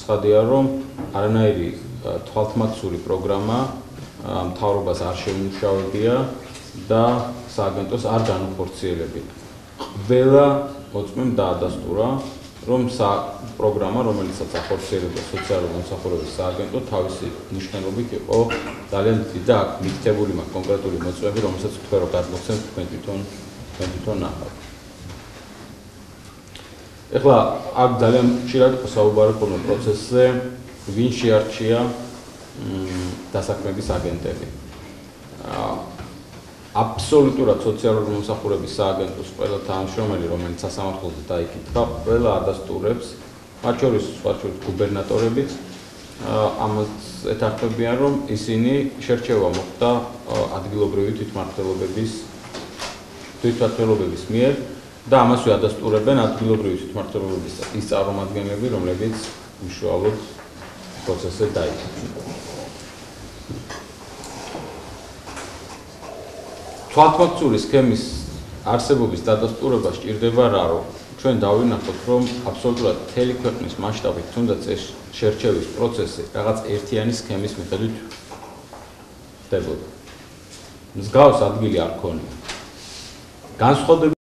ცხადია, რომ არანაირი თვალთმაცული პროგრამა მთავრობას არ შეიმუშავებია და სააგენტოს არ განუხორციელებია. ყველა მოწმემ დაადასტურა, რომ პროგრამა, რომელიცაც ახორციელება სოციალური მომსახურების სააგენტო, თავისი მნიშვნელობით იყო ძალიან დიდი აქ მიქთებული მაქვს კონკრეტული მოწმეები, რომელსაც თქვენ რო გადმოგცემთ თქვენ თვითონ თქვენ თვითონ ნახავთ. ეხლა აქ ძალიან ხშირად საუბარი ხოლმე პროცესზე, ვინ შეარჩია დასაქმების აგენტები. აა აბსოლუტურად სოციალური მომსახურების სააგენტოს ყველა თანამშრომელი, რომელიც სასამართლოზე დაიკითხა, ყველა ადასტურებს, მათ შორის სხვა შორის გუბერნატორებიც ამას ეთახმებიან, რომ ისინი შერჩევა მოხდა ადგილობრივი თვითმმართველობების თვითმმართველობების მიერ და ამასვე ადასტურებენ ადგილობრივი თვითმმართველობების ის წარმომადგენლები, რომლებიც უშუალოდ პროცესზე დაიკითხა. თვალთმოწური სქემის არსებობის დადასტურება სჭირდება რა რომ ჩვენ დავინახოთ რომ აბსოლუტურად მთელი ქვეყნის მასშტაბით თუნდაც ეს შერჩევის პროცესი რაღაც ერთიანი სქემის მიხედვით ხდებოდა. მსგავს ადგილი არ ქონია. განსხვავდება